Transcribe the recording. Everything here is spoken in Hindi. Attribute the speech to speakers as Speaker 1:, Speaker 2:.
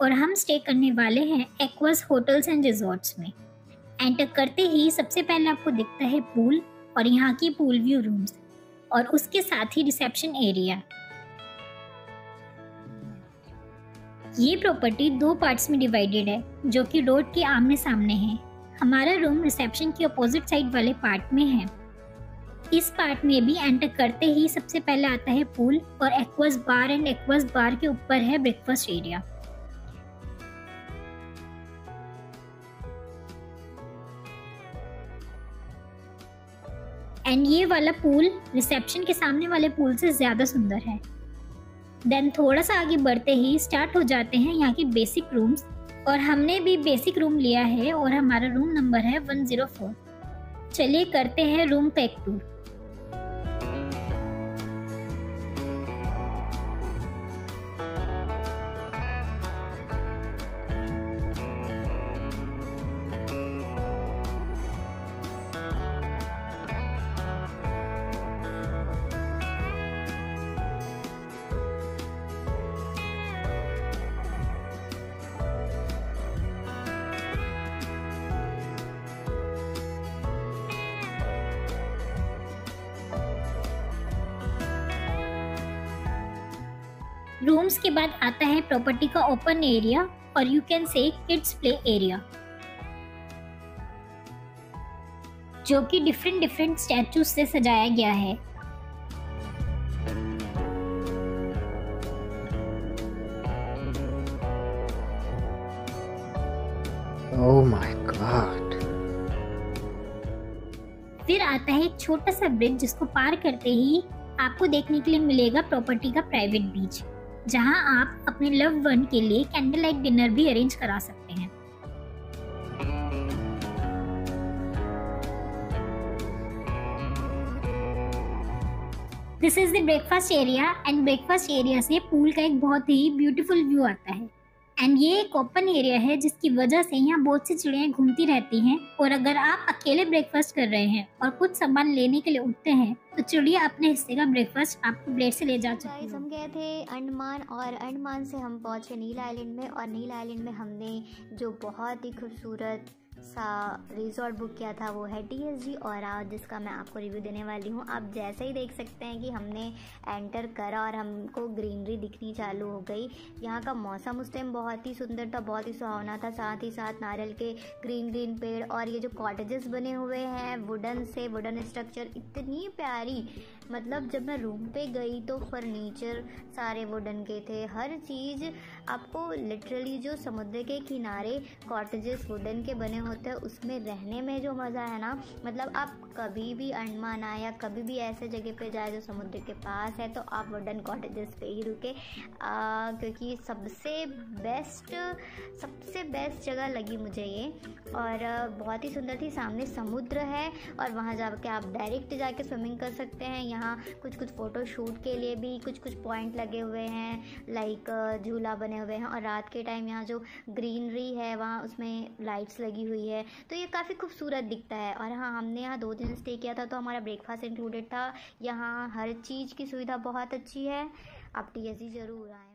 Speaker 1: और हम स्टे करने वाले हैं एक्वास होटल्स एंड रिजॉर्ट्स में। एंटर करते ही सबसे पहले आपको दिखता है पूल और यहाँ की पूल व्यू रूम्स और उसके साथ ही रिसेप्शन एरिया ये प्रॉपर्टी दो पार्ट्स में डिवाइडेड है, जो कि रोड के आमने सामने है। हमारा रूम रिसेप्शन के अपोजिट साइड वाले पार्ट में है। इस पार्ट में भी एंटर करते ही सबसे पहले आता है पूल और Aquas bar and Aquas bar के ऊपर है ब्रेकफास्ट एरिया एंड ये वाला पूल रिसेप्शन के सामने वाले पूल से ज़्यादा सुंदर है. देन थोड़ा सा आगे बढ़ते ही स्टार्ट हो जाते हैं यहाँ के बेसिक रूम्स और हमने भी बेसिक रूम लिया है और हमारा रूम नंबर है 104 चलिए करते हैं रूम का एक टूर रूम्स के बाद आता है प्रॉपर्टी का ओपन एरिया और you can see kids play area जो कि डिफरेंट डिफरेंट स्टैचू से सजाया गया है
Speaker 2: Oh my god.
Speaker 1: फिर आता है एक छोटा सा ब्रिज जिसको पार करते ही आपको देखने के लिए मिलेगा प्रॉपर्टी का प्राइवेट बीच जहाँ आप अपने लव वन के लिए कैंडल लाइट डिनर भी अरेंज करा सकते हैं। This is the breakfast area and breakfast area से पूल का एक बहुत ही ब्यूटीफुल व्यू आता है। एंड ये एक ओपन एरिया है जिसकी वजह से यहाँ बहुत सी चिड़ियाँ घूमती रहती हैं। और अगर आप अकेले ब्रेकफास्ट कर रहे हैं और कुछ सामान लेने के लिए उठते हैं तो चिड़िया अपने हिस्से का ब्रेकफास्ट आपको प्लेट से ले जा चुकी
Speaker 3: हम गए थे अंडमान और अंडमान से हम पहुँचे नील आइलैंड में और नील आइलैंड में हमने जो बहुत ही खूबसूरत सा रिजॉर्ट बुक किया था वो है टी एस जी और आज जिसका मैं आपको रिव्यू देने वाली हूँ, आप जैसे ही देख सकते हैं कि हमने एंटर करा और हमको ग्रीनरी दिखनी चालू हो गई। यहाँ का मौसम उस टाइम बहुत ही सुंदर था, बहुत ही सुहावना था, साथ ही साथ नारियल के ग्रीन ग्रीन पेड़ और ये जो कॉटेजेस बने हुए हैं वुडन से वुडन स्ट्रक्चर इतनी प्यारी। मतलब जब मैं रूम पे गई तो फर्नीचर सारे वुडन के थे। हर चीज़ आपको लिटरली जो समुद्र के किनारे कॉटेजेस वुडन के बने होते हैं उसमें रहने में जो मज़ा है ना मतलब आप कभी भी अंडमान आए या कभी भी ऐसे जगह पे जाए जो समुद्र के पास है तो आप वुडन कॉटेजेस पे ही रुके। आ, क्योंकि सबसे बेस्ट सबसे बेस्ट जगह लगी मुझे ये। और बहुत ही सुंदर थी सामने समुद्र है और वहाँ जाके आप डायरेक्ट जाके स्विमिंग कर सकते हैं। यहाँ कुछ कुछ फ़ोटो शूट के लिए भी कुछ कुछ पॉइंट लगे हुए हैं लाइक झूला बने हुए हैं। और रात के टाइम यहाँ जो ग्रीनरी है वहाँ उसमें लाइट्स लगी हुई है। तो ये काफ़ी खूबसूरत दिखता है। और हाँ हमने यहाँ दो दिन स्टे किया था तो हमारा ब्रेकफास्ट इंक्लूडेड था। यहाँ हर चीज़ की सुविधा बहुत अच्छी है। आप टी ज़रूर आएँ।